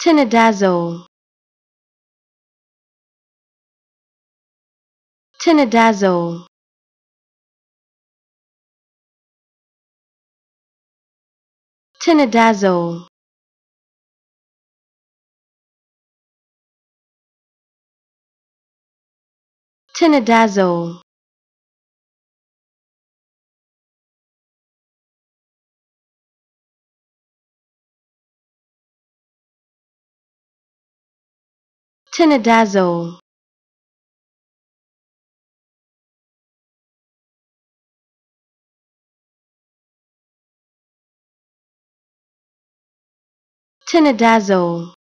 Tinidazole Tinidazole Tinidazole Tinidazole Tinidazole Tinidazole